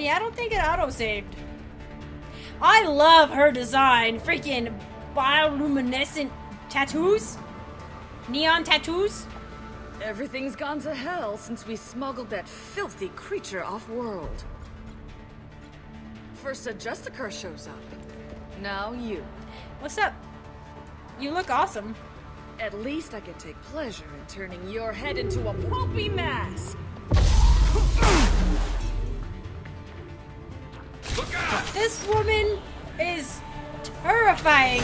See, I don't think it auto-saved. I love her design. Freaking bioluminescent tattoos? Neon tattoos? Everything's gone to hell since we smuggled that filthy creature off-world. First a Justicar shows up. Now you. What's up? You look awesome. At least I can take pleasure in turning your head into a pulpy mass. This woman is terrifying.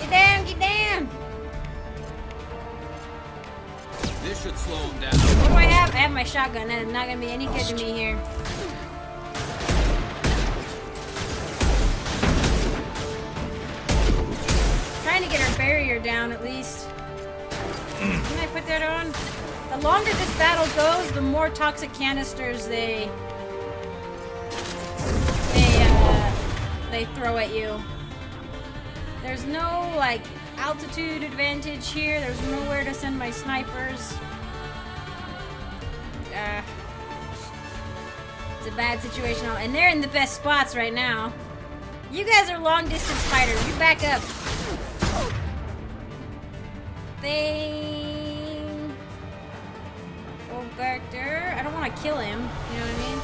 Get down, get down. This should slow him down. What do I have? I have my shotgun. That is not gonna be any good to me here. Trying to get our barrier down at least. Can I put that on? The longer this battle goes, the more toxic canisters they they throw at you. There's no like altitude advantage here. There's nowhere to send my snipers. Uh, it's a bad situation, and they're in the best spots right now. You guys are long distance fighters. You back up. Thing. Full character. I don't want to kill him. You know what I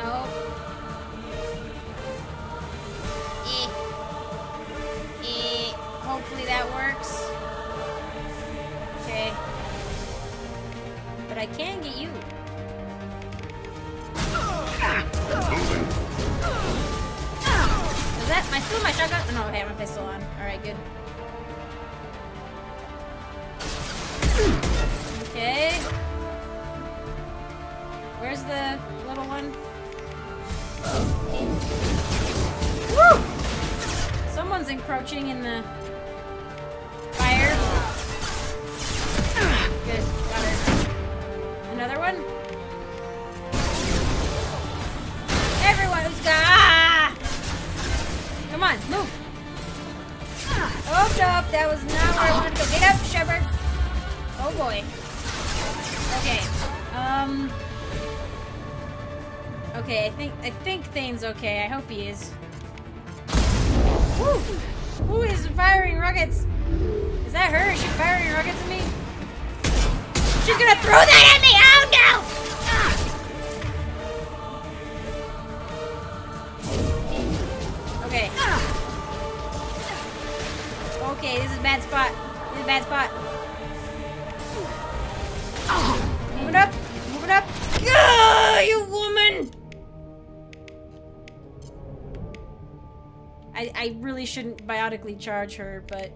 Nope. Eh. Eh. Hopefully that works. Okay. But I can get you. Is that my still my shotgun? Oh, no, I have my pistol on. Alright, good. Okay. Where's the Someone's encroaching in the fire. Good, got her. Another one? Everyone's got. Ah! Come on, move. Oh, no, that was not where I wanted to go. Get up, Shepard. Oh boy. Okay. Um. Okay, I think I think Thane's okay. I hope he is. Woo! Who is firing rockets? Is that her? Is she firing rockets at me? She's gonna throw that at me! Oh no! Okay. Okay, this is a bad spot. This is a bad spot. Move it up! Move it up! I, I really shouldn't biotically charge her, but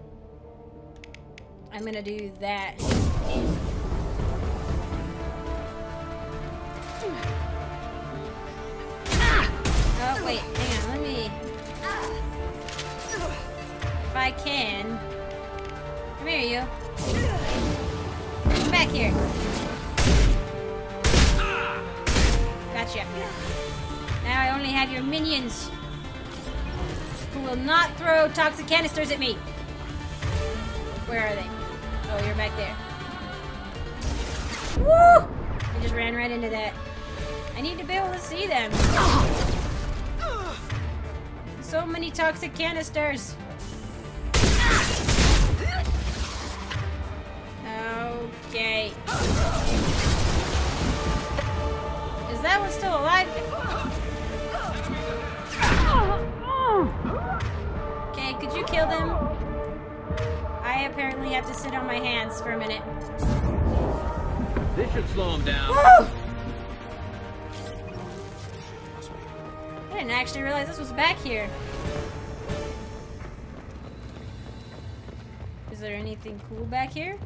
I'm gonna do that. Oh, wait, hang on, let me... If I can... Come here, you. Come back here. Gotcha. Now I only have your minions. Who will not throw toxic canisters at me. Where are they? Oh, you're back there. Woo! I just ran right into that. I need to be able to see them. So many toxic canisters. Okay. Is that one still alive? Kill them? I apparently have to sit on my hands for a minute. This should slow him down. Woo! I didn't actually realize this was back here. Is there anything cool back here?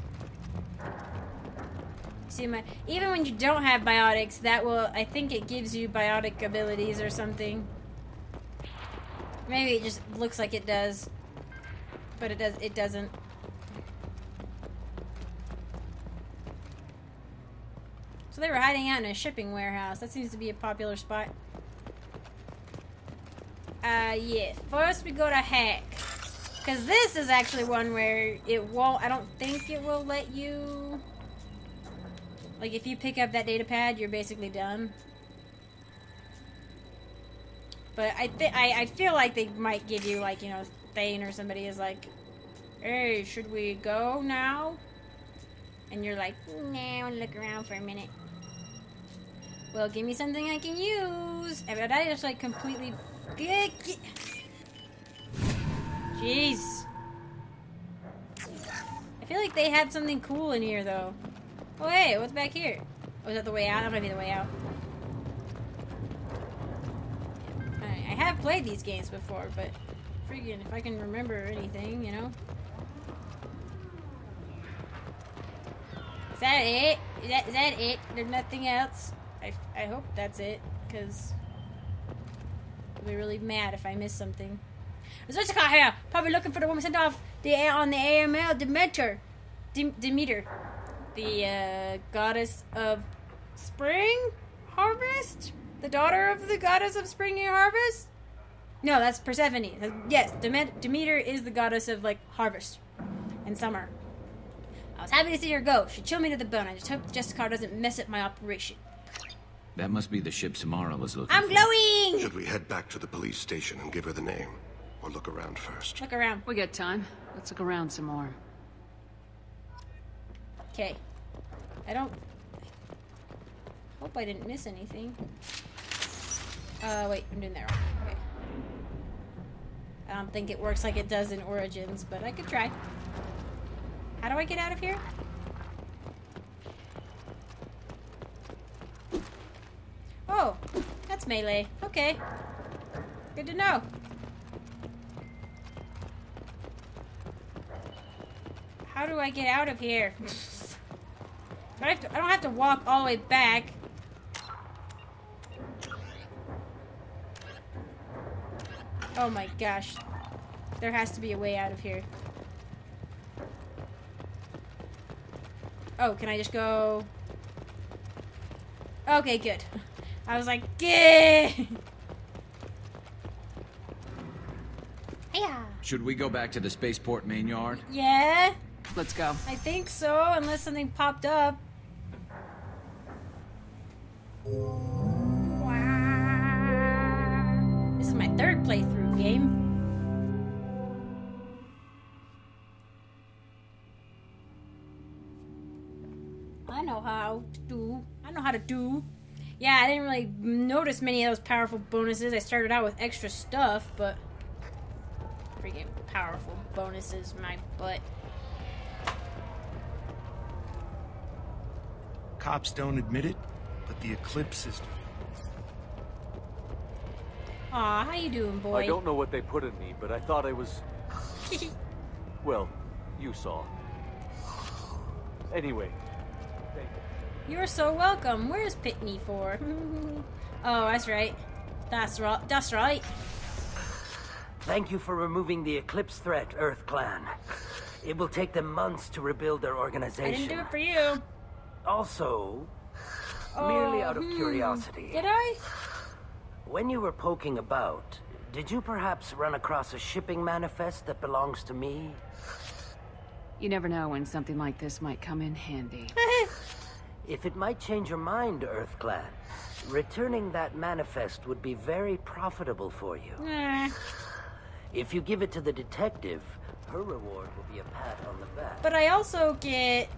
See my even when you don't have biotics, that will I think it gives you biotic abilities or something. Maybe it just looks like it does. But it does it doesn't. So they were hiding out in a shipping warehouse. That seems to be a popular spot. Uh, yeah. First we go to hack. Because this is actually one where it won't, I don't think it will let you... Like if you pick up that data pad, you're basically done. But I think I feel like they might give you like you know Thane or somebody is like, hey, should we go now? And you're like, nah, I'll look around for a minute. Well, give me something I can use. And But I like completely. Jeez. I feel like they had something cool in here though. Oh hey, what's back here? Oh, is that the way out? That might be the way out. I have played these games before, but freaking if I can remember anything, you know. Is that it? Is that, is that it? There's nothing else? I, I hope that's it, because I'll be really mad if I miss something. There's a car here, probably looking for the woman sent off the on the AML Demeter. Dem- Demeter. The uh, goddess of spring harvest? The daughter of the goddess of spring and harvest? No, that's Persephone. Yes, Demet- Demeter is the goddess of like harvest and summer. I was happy to see her go. She chilled me to the bone. I just hope Jessica doesn't mess up my operation. That must be the ship Samara was looking I'm for. glowing! Should we head back to the police station and give her the name? Or look around first? Look around. We got time. Let's look around some more. Okay. I don't. Hope I didn't miss anything. Uh, wait, I'm doing that wrong. I don't think it works like it does in Origins, but I could try. How do I get out of here? Oh, that's melee. Okay. Good to know. How do I get out of here? I, to, I don't have to walk all the way back. Oh my gosh. There has to be a way out of here. Oh, can I just go? Okay, good. I was like, yeah. Yeah. Should we go back to the spaceport main yard? Yeah. Let's go. I think so, unless something popped up. Notice many of those powerful bonuses. I started out with extra stuff, but freaking powerful bonuses, my butt. Cops don't admit it, but the Eclipse system. Aw, how you doing, boy? I don't know what they put in me, but I thought I was. Well, you saw. Anyway. You're so welcome. Where's Pitne For? oh, that's right. That's right. That's right. Thank you for removing the Eclipse threat, Earth Clan. It will take them months to rebuild their organization. I organization. didn't do it for you. Also, merely Oh, out of hmm. curiosity, Did I? when you were poking about, did you perhaps run across a shipping manifest that belongs to me? You never know when something like this might come in handy. If it might change your mind, Earth Clan, returning that manifest would be very profitable for you. Eh, If you give it to the detective, her reward will be a pat on the back. but I also get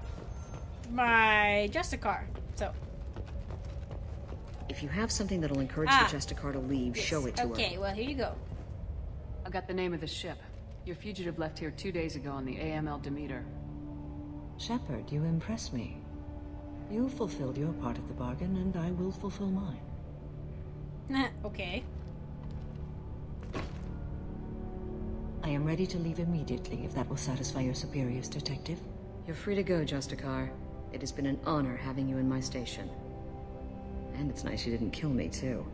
my Justicar. So, If you have something that'll encourage Ah. the Justicar to leave, yes. show it to Okay, her. well, here you go. I got the name of the ship. Your fugitive left here two days ago on the AML Demeter. Shepard, you impress me. You fulfilled your part of the bargain, and I will fulfill mine. okay. I am ready to leave immediately if that will satisfy your superiors, Detective. You're free to go, Justicar. It has been an honor having you in my station. And it's nice you didn't kill me, too.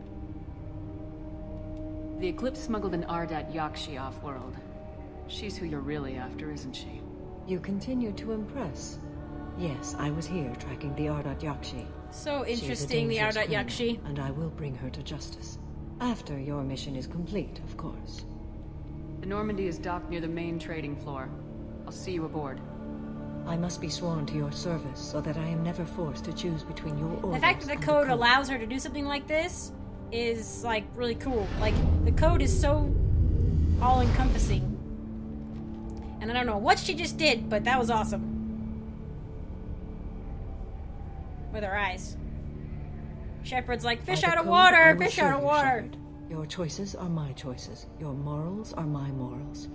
The Eclipse smuggled an Ardat Yakshi off-world. She's who you're really after, isn't she? You continue to impress. Yes, I was here tracking the Ardat Yakshi. So She is a interesting, the dangerous Ardat criminal, Yakshi. And I will bring her to justice. After your mission is complete, of course. The Normandy is docked near the main trading floor. I'll see you aboard. I must be sworn to your service so that I am never forced to choose between your orders The fact that the and code allows her to do something like this is like really cool. Like the code is so all encompassing. And I don't know what she just did, but that was awesome. With her eyes. Shepard's like, fish out of code, water, fish out of water. Shepard. Your choices are my choices. Your morals are my morals.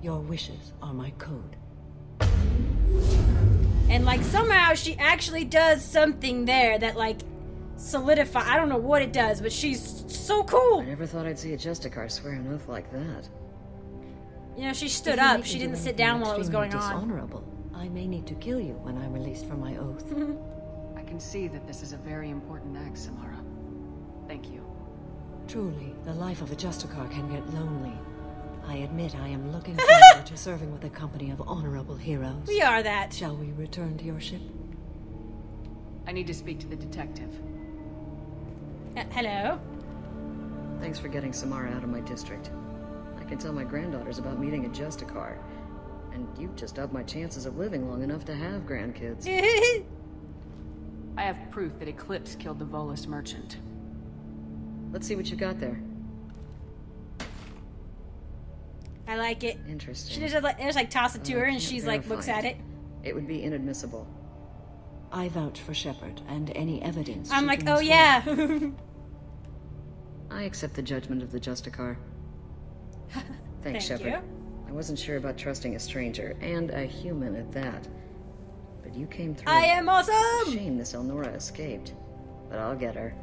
Your wishes are my code. And like somehow she actually does something there that like solidify. I don't know what it does, but she's so cool. I never thought I'd see a Justicar swear an oath like that. You know, she stood If up. She didn't sit down while it was extremely going on. dishonorable, I may need to kill you when I'm released from my oath. I can see that this is a very important act, Samara. Thank you. Truly, the life of a Justicar can get lonely. I admit I am looking forward to serving with a company of honorable heroes. We are that. Shall we return to your ship? I need to speak to the detective. Uh, hello. Thanks for getting Samara out of my district. I can tell my granddaughters about meeting a Justicar. And you've just upped my chances of living long enough to have grandkids. I have proof that Eclipse killed the Volus merchant. Let's see what you got there. I like it. Interesting. She just like just like toss it to Uh, her, and she's like verify looks at it. It would be inadmissible. I vouch for Shepard and any evidence. I'm like, oh yeah. I accept the judgment of the Justicar. Thanks, Thank Shepard. you. I wasn't sure about trusting a stranger, and a human at that. But you came through. I am awesome. Shame this Elnora escaped. But I'll get her.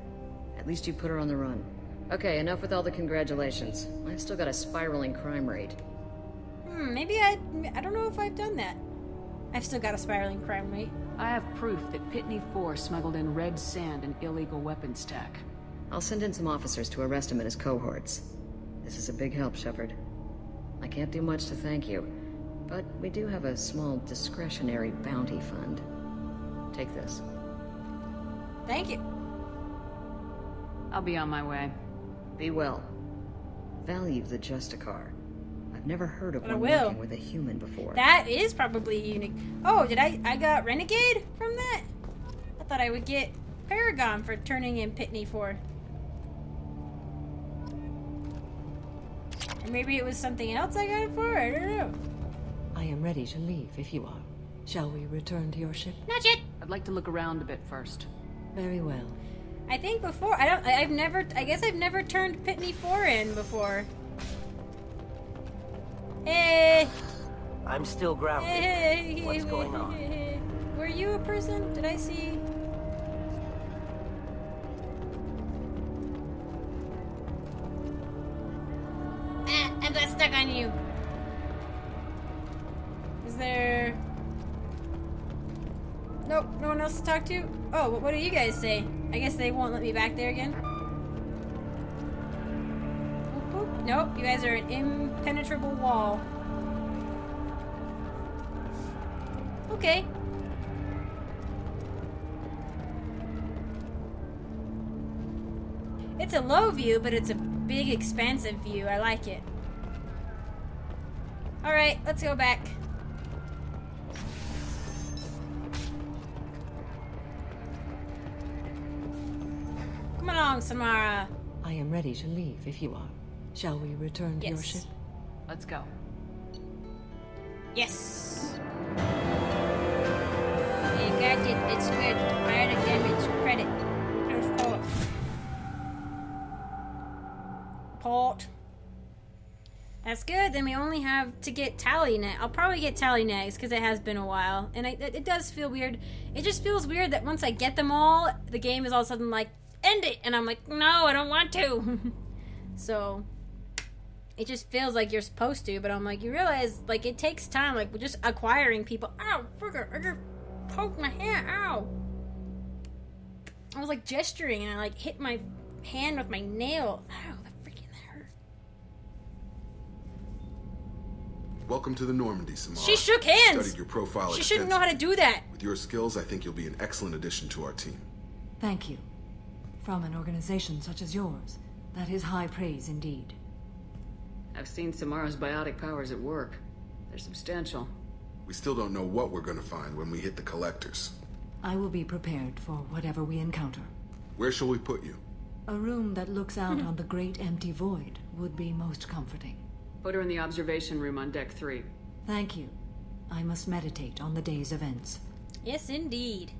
At least you put her on the run. Okay, enough with all the congratulations. I've still got a spiraling crime rate. Hmm, maybe I I don't know if I've done that. I've still got a spiraling crime rate. I have proof that Pitne For smuggled in red sand and illegal weapons tech. I'll send in some officers to arrest him and his cohorts. This is a big help, Shepard. I can't do much to thank you, but we do have a small discretionary bounty fund. Take this. Thank you. I'll be on my way. Be well. Value the Justicar. I've never heard of I one working with a human before. That is probably unique. Oh, did I I got Renegade from that? I thought I would get Paragon for turning in Pitne For. Or maybe it was something else I got it for. I don't know. I am ready to leave if you are. Shall we return to your ship? Not yet. I'd like to look around a bit first. Very well. I think before I don't. I- I've never. I guess I've never turned Pitne For in before. Hey. I'm still grounded. Hey. What's going on? Were you a person? Did I see? Oh, what do you guys say? I guess they won't let me back there again. Boop, boop. Nope, you guys are an impenetrable wall. Okay. It's a low view, but it's a big, expansive view. I like it. Alright, let's go back. Along, Samara. I am ready to leave if you are. Shall we return to your ship? Let's go. Yes. You got it. It's good. Fire damage. Credit. Close port. Port. That's good. Then we only have to get Tali next. I'll probably get Tali next because it has been a while, and I, it, it does feel weird. It just feels weird that once I get them all, the game is all of a sudden like end it, and I'm like, no, I don't want to. so it just feels like you're supposed to, but I'm like, you realize, like, it takes time, like, just acquiring people. Ow, fricker, I just poked my hand, ow. I was, like, gesturing, and I, like, hit my hand with my nail. Ow, that freaking hurt. Welcome to the Normandy, Samara. She shook hands. Studied your profile She shouldn't know how to do that. With your skills, I think you'll be an excellent addition to our team. Thank you. From an organization such as yours, that is high praise indeed. I've seen Samara's biotic powers at work. They're substantial. We still don't know what we're gonna find when we hit the collectors. I will be prepared for whatever we encounter. Where shall we put you? A room that looks out on the great empty void would be most comforting. Put her in the observation room on deck three. Thank you. I must meditate on the day's events. Yes, indeed.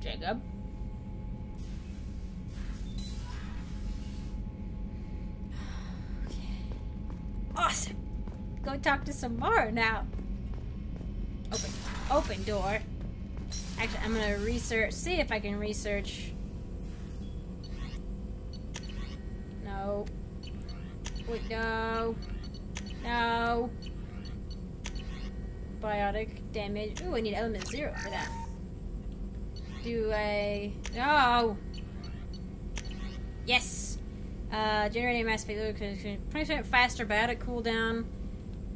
Jacob. Okay. Awesome. Go talk to Samara now. Open, open door. Actually, I'm gonna research. See if I can research. No. Wait, no. No. Biotic damage. Ooh, I need element zero for that. Do a... No! Yes! Uh, generating mass payload, 20% faster biotic cooldown.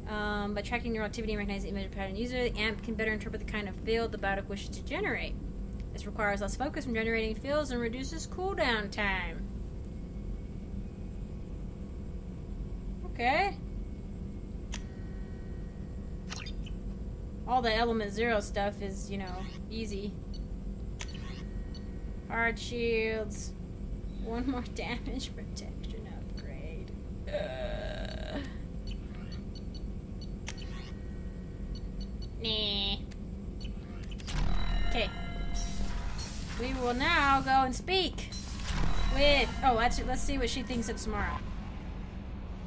Um, by tracking neural activity and recognizing image pattern user, the AMP can better interpret the kind of field the biotic wishes to generate. This requires less focus from generating fields and reduces cooldown time. Okay. All the element zero stuff is, you know, easy. Hard shields. One more damage protection upgrade. Uh. Nah. Okay. We will now go and speak with. Oh, let's let's see what she thinks of Samara.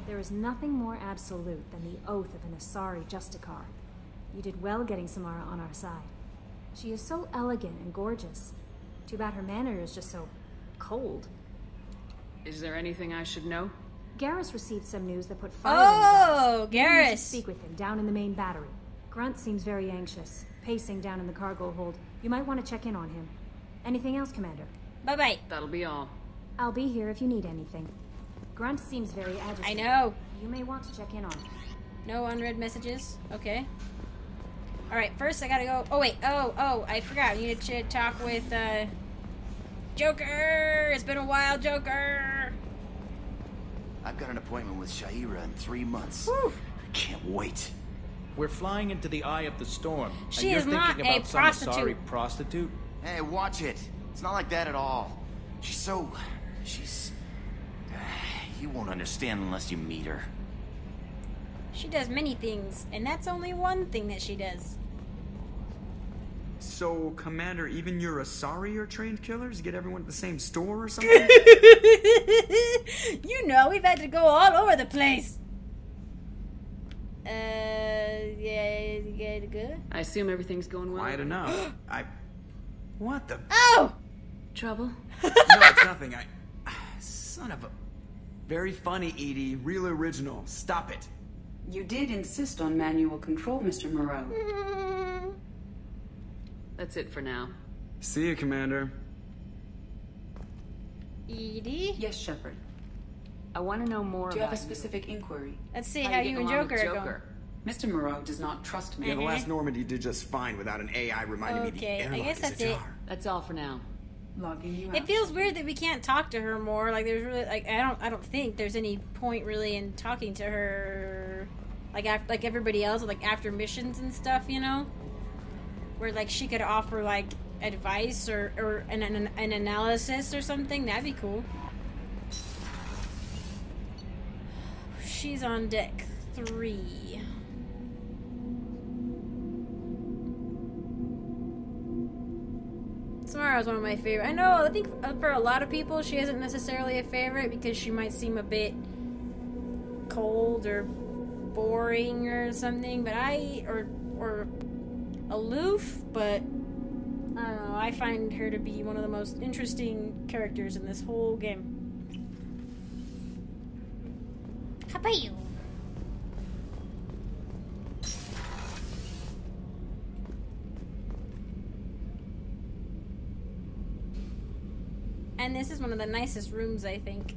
There is nothing more absolute than the oath of an Asari Justicar. You did well getting Samara on our side. She is so elegant and gorgeous. Too bad her manner is just so cold. Is there anything I should know? Garrus received some news that put fire Oh, in his eyes. Maybe you should Garrus. Speak with him down in the main battery. Grunt seems very anxious, pacing down in the cargo hold. You might want to check in on him. Anything else, Commander? Bye bye. That'll be all. I'll be here if you need anything. Grunt seems very agitated. I know. You may want to check in on him. No unread messages. Okay. All right. First, I gotta go. Oh wait. Oh oh. I forgot. We need to talk with uh, Joker. It's been a while, Joker. I've got an appointment with Sha'ira in three months. Whew. I can't wait. We're flying into the eye of the storm. She and you're is not thinking a about some prostitute. sorry prostitute? Hey, watch it. It's not like that at all. She's so... She's... You won't understand unless you meet her. She does many things, and that's only one thing that she does. So, Commander, even your Asari are trained killers? Get everyone at the same store or something? you know, we've had to go all over the place. Uh, yeah, yeah, good. I assume everything's going well. Quiet enough. I. What the? Oh! Trouble? no, it's nothing. I. Son of a. Very funny, EDI. Real original. Stop it. You did insist on manual control, Mr. Moreau. That's it for now. See you, Commander. EDI? Yes, Shepard. I want to know more Do you about have a specific inquiry? Let's see How how, you you, and along with Joker are Joker? going. Mr. Moreau does not trust me. Yeah, the last Normandy did just fine without an AI reminding me the Okay, I airlock guess is that's ajar. it. That's all for now. Logging you It feels weird that we can't talk to her more. Like there's really like I don't I don't think there's any point really in talking to her like after, like everybody else like after missions and stuff, you know? Where like she could offer like advice or or an an, an analysis or something. That'd be cool. She's on deck 3. Samara is one of my favorite. I know. I think for a lot of people, she isn't necessarily a favorite because she might seem a bit cold or boring or something. But I or or aloof. But I don't know. I find her to be one of the most interesting characters in this whole game. How about you? And this is one of the nicest rooms, I think.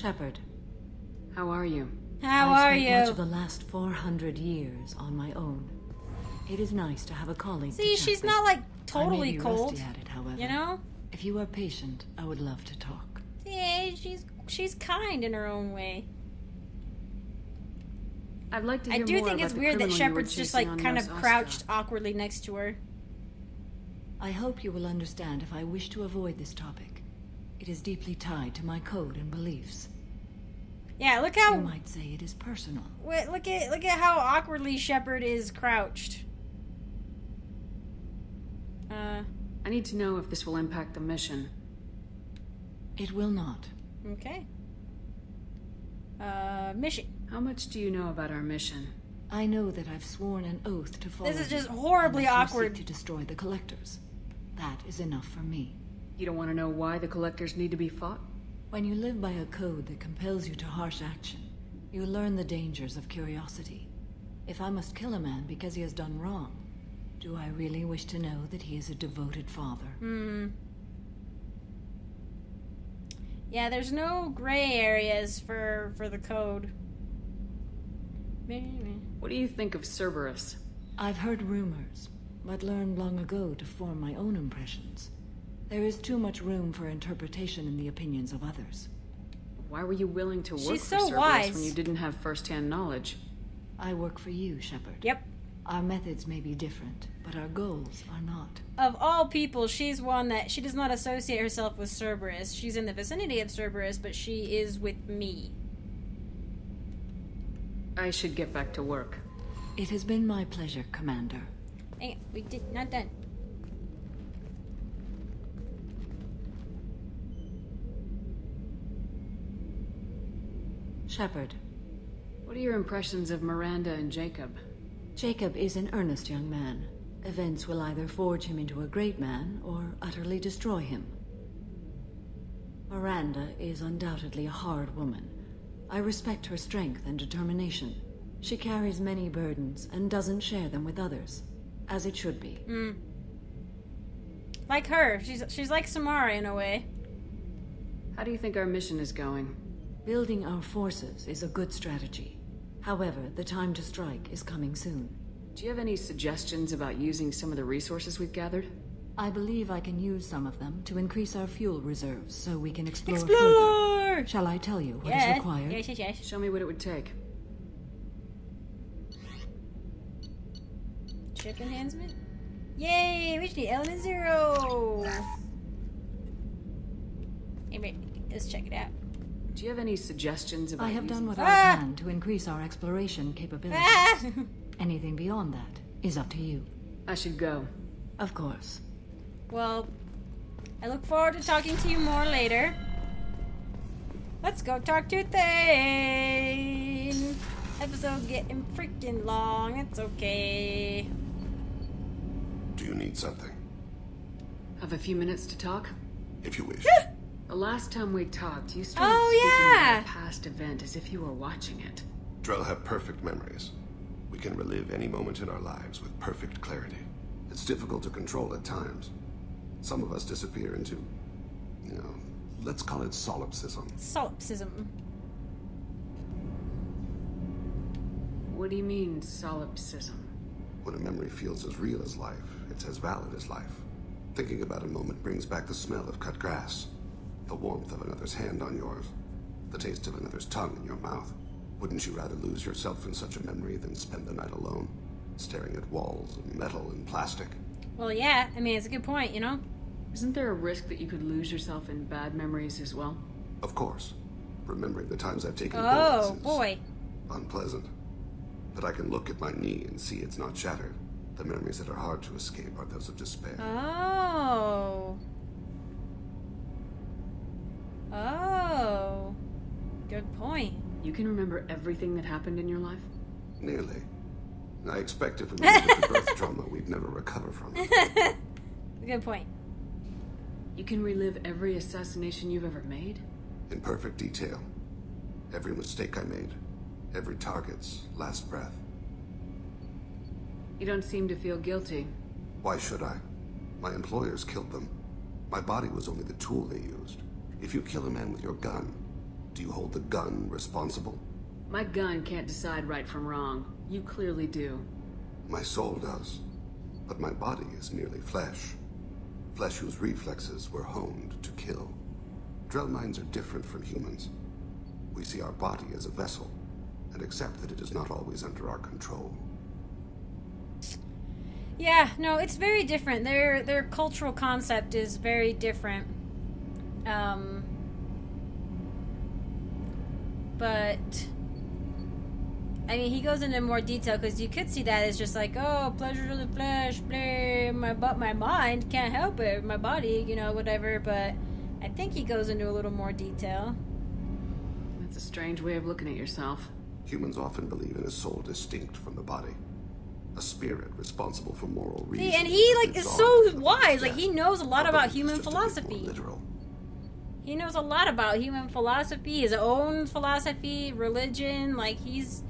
Shepard. How are you? How I've are spent you? much of the last 400 years on my own. It is nice to have a colleague. See, she's with. not like totally cold. rusty at it, however. You know? If you are patient, I would love to talk. Yeah, she's she's kind in her own way. I'd like to I do more think about it's weird that criminal you were Shepard's just like kind of crouched awkwardly next to her. I hope you will understand if I wish to avoid this topic. It is deeply tied to my code and beliefs. Yeah, look how You might say it is personal. wait, look at look at how awkwardly Shepard is crouched. Uh, I need to know if this will impact the mission. It will not. okay. Uh, mission. How much do you know about our mission? I know that I've sworn an oath to follow. This is you, just horribly and that awkward. to destroy the collectors. That is enough for me. You don't want to know why the collectors need to be fought? When you live by a code that compels you to harsh action, you learn the dangers of curiosity. If I must kill a man because he has done wrong, do I really wish to know that he is a devoted father? Hmm. Yeah, there's no gray areas for for the code. What do you think of Cerberus? I've heard rumors, but learned long ago to form my own impressions. There is too much room for interpretation in the opinions of others. Why were you willing to work She's for so Cerberus wise. when you didn't have first-hand knowledge? I work for you, Shepard. Yep. Our methods may be different, but our goals are not. Of all people, she's one that she does not associate herself with Cerberus. She's in the vicinity of Cerberus, but she is with me. I should get back to work. It has been my pleasure, Commander. Hang on, we did not done. Shepard, What are your impressions of Miranda and Jacob? Jacob is an earnest young man. Events will either forge him into a great man or utterly destroy him. Miranda is undoubtedly a hard woman. I respect her strength and determination. She carries many burdens and doesn't share them with others, as it should be. Hmm. Like her, she's she's like Samara in a way. How do you think our mission is going? Building our forces is a good strategy. However, the time to strike is coming soon. Do you have any suggestions about using some of the resources we've gathered? I believe I can use some of them to increase our fuel reserves so we can explore, Explore! further. Shall I tell you what is Yes, required? yes, yes, yes. Show me what it would take. Chip enhancement. Yay! Reach the element zero. Hey, wait, let's check it out. Do you have any suggestions about I have done using- what Ah! I can to increase our exploration capabilities. Ah! Anything beyond that is up to you. I should go. Of course. Well, I look forward to talking to you more later. Let's go talk to Thane. Episode getting freaking long. It's okay. Do you need something? Have a few minutes to talk? If you wish. The last time we talked, you started Oh, speaking yeah. about a past event as if you were watching it. Drell have perfect memories. We can relive any moment in our lives with perfect clarity. It's difficult to control at times. Some of us disappear into, you know, let's call it solipsism. Solipsism. What do you mean, solipsism? When a memory feels as real as life, it's as valid as life. Thinking about a moment brings back the smell of cut grass, the warmth of another's hand on yours, the taste of another's tongue in your mouth. Wouldn't you rather lose yourself in such a memory than spend the night alone, staring at walls of metal and plastic? Well, yeah. I mean, it's a good point, you know. Isn't there a risk that you could lose yourself in bad memories as well? Of course. Remembering the times I've taken Oh bullets is boy. unpleasant. But I can look at my knee and see it's not shattered. The memories that are hard to escape are those of despair. Oh. Oh. Good point. You can remember everything that happened in your life? Nearly. I expect if we relive the birth trauma, we'd never recover from it. Good point. You can relive every assassination you've ever made? In perfect detail. Every mistake I made. Every target's last breath. You don't seem to feel guilty. Why should I? My employers killed them. My body was only the tool they used. If you kill a man with your gun, do you hold the gun responsible? My gun can't decide right from wrong. You clearly do. My soul does. But my body is merely flesh. Flesh whose reflexes were honed to kill. Drell minds are different from humans. We see our body as a vessel, and accept that it is not always under our control. Yeah, no, it's very different. Their their cultural concept is very different. Um, but I mean, he goes into more detail because you could see that it's just like, oh, pleasure of the flesh, blah, my but my mind can't help it, my body, you know, whatever. But I think he goes into a little more detail. That's a strange way of looking at yourself. Humans often believe in a soul distinct from the body. A spirit responsible for moral reasons. See, and he like is so wise. Like he knows a lot about human philosophy. He knows a lot about human philosophy, his own philosophy, religion. Like he's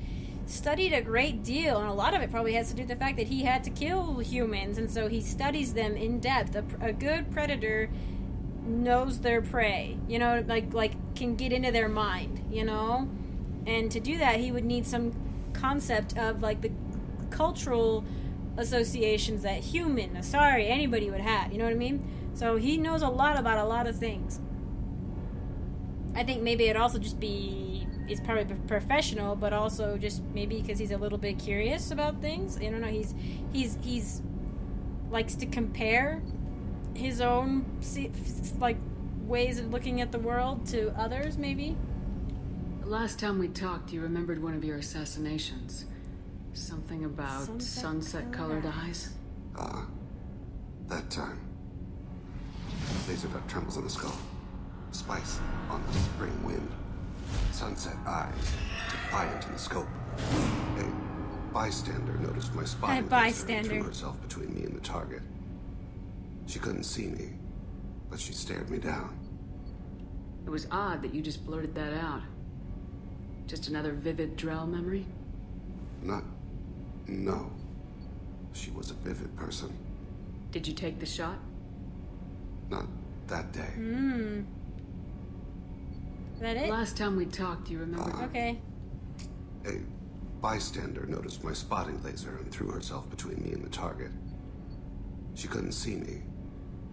studied a great deal, and a lot of it probably has to do with the fact that he had to kill humans, and so he studies them in depth. A, a good predator knows their prey. You know, like like can get into their mind. You know, and to do that, he would need some concept of like the cultural associations that human, sorry, anybody would have. You know what I mean? So he knows a lot about a lot of things. I think maybe it'd also just be he's probably professional, but also just maybe because he's a little bit curious about things. I don't know. He's he's he's likes to compare his own like ways of looking at the world to others. Maybe. The last time we talked, you remembered one of your assassinations. Something about sunset-colored sunset eyes. Ah, uh, that time. Laser dot trembles on the skull. Spice on the spring wind. Sunset eyes, defiant in the scope. A bystander noticed my spotting bystander. and threw herself between me and the target. She couldn't see me, but she stared me down. It was odd that you just blurted that out. Just another vivid Drell memory? Not... no. She was a vivid person. Did you take the shot? Not that day. Hmm. That it? Last time we talked, you remember? Uh, okay. A bystander noticed my spotting laser and threw herself between me and the target. She couldn't see me,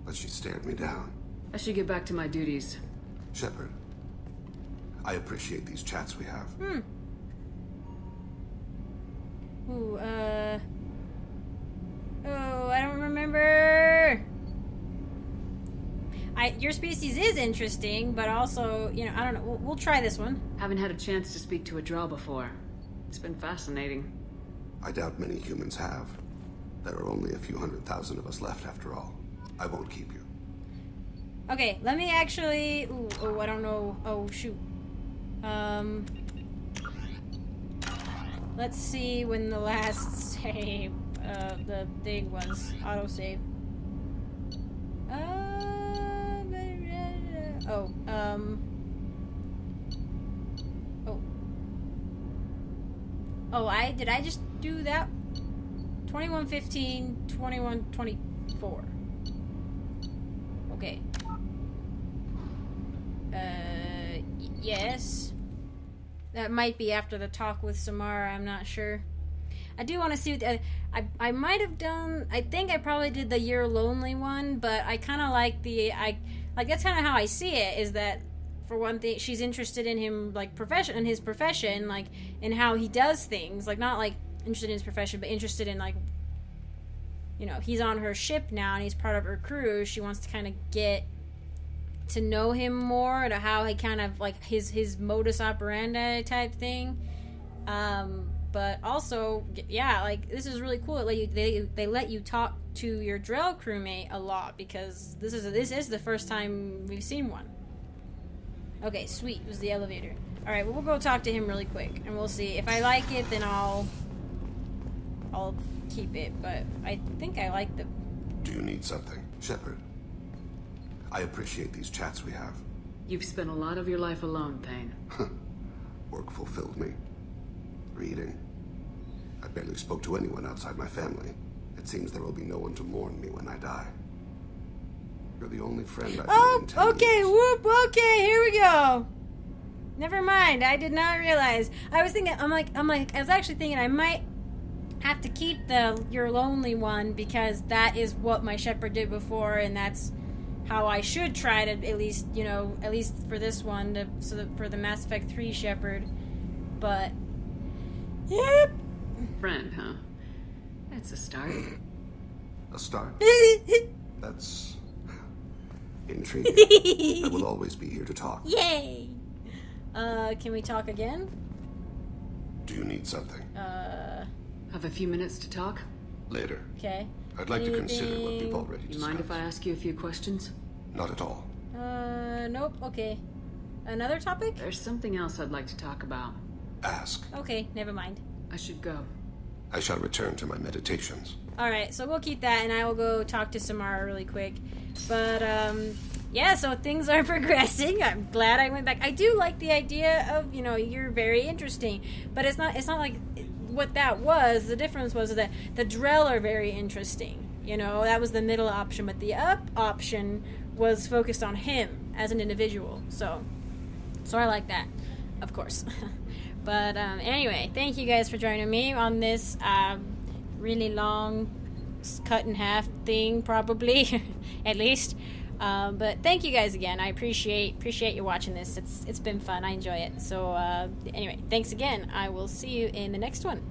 but she stared me down. I should get back to my duties. Shepard, I appreciate these chats we have. Hmm. Ooh, uh... Oh, I don't remember. I, your species is interesting, but also, you know, I don't know. We'll, we'll try this one. Haven't had a chance to speak to a Drell before. It's been fascinating. I doubt many humans have. There are only a few hundred thousand of us left, after all. I won't keep you. Okay, let me actually. Ooh, oh, I don't know. Oh, shoot. Um. Let's see when the last save, uh, the thing was. Autosave. Uh. Oh, um... Oh. Oh, I... Did I just do that? 2115, 2124. Okay. Uh, yes. That might be after the talk with Samara, I'm not sure. I do want to see. Uh, I I might have done. I think I probably did the You're Lonely one, but I kind of like the. I like that's kind of how I see it. Is that for one thing, she's interested in him like profession in his profession, like in how he does things. Like not like interested in his profession, but interested in like you know he's on her ship now and he's part of her crew. She wants to kind of get to know him more to how he kind of like his his modus operandi type thing. Um, but also, yeah, like this is really cool. You they, they let you talk to your Drell crewmate a lot because this is this is the first time we've seen one. Okay, sweet. It was the elevator. All right, well, we'll go talk to him really quick, and we'll see if I like it. Then I'll I'll keep it. But I think I like the. Do you need something, Shepard? I appreciate these chats we have. You've spent a lot of your life alone, Thane. Work fulfilled me. Reading, I barely spoke to anyone outside my family. It seems there will be no one to mourn me when I die. You're the only friend I've Oh, okay, years. whoop, okay, here we go. Never mind, I did not realize. I was thinking, I'm like, I'm like, I was actually thinking I might, have to keep the your lonely one because that is what my Shepard did before, and that's how I should try to at least you know at least for this one to, so that for the Mass Effect Three Shepard. But yep, Friend, huh? That's a start. A start? That's intriguing. I will always be here to talk. yay! Uh, can we talk again? Do you need something? Uh, Have a few minutes to talk? Later. okay. I'd like to consider what we've Anything- already You discussed. mind if I ask you a few questions? Not at all. Uh, nope. Okay. Another topic? There's something else I'd like to talk about. Ask. Okay, never mind. I should go. I shall return to my meditations. All right, so we'll keep that, and I will go talk to Samara really quick. But um, yeah, so things are progressing. I'm glad I went back. I do like the idea of you know you're very interesting, but it's not it's not like what that was. The difference was that the Drell are very interesting. You know that was the middle option, but the up option was focused on him as an individual. So so I like that, of course. but um, anyway, thank you guys for joining me on this um, really long cut in half thing, probably at least. Um, but thank you guys again. I appreciate appreciate you watching this. It's it's been fun. I enjoy it. So uh, anyway, thanks again. I will see you in the next one.